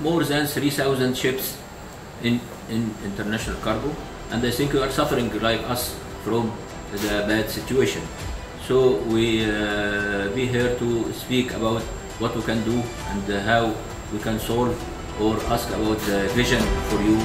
more than 3,000 ships in, in international cargo, and I think we are suffering like us from the bad situation. So we uh, be here to speak about what we can do and uh, how we can solve or ask about the vision for you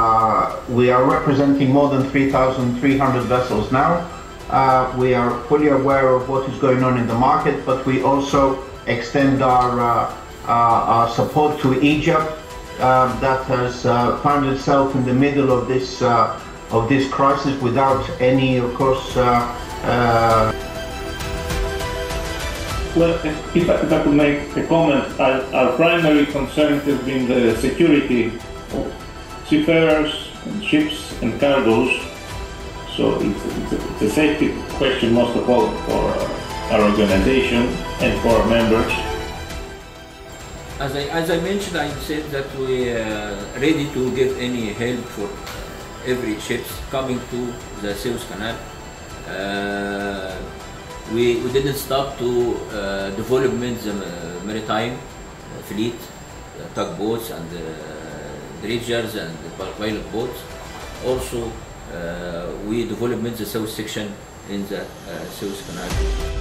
uh, we are representing more than 3,300 vessels now. Uh, we are fully aware of what is going on in the market, but we also extend our, uh, our support to Egypt um, that has uh, found itself in the middle of this uh, of this crisis without any, of course. Uh, well, if I, if I, could make a comment, our, our primary concern has been the security of seafarers and ships and cargoes. So it's, it's, a, it's, a, safety question most of all for our organization and for our members. As I, as I mentioned, I said that we are ready to give any help for every ships coming to the Suez Canal. Uh, we, we didn't stop to uh, development the maritime fleet, tugboats and dredgers and pilot boats. Also, uh, we developed the south section in the uh, Suez Canal.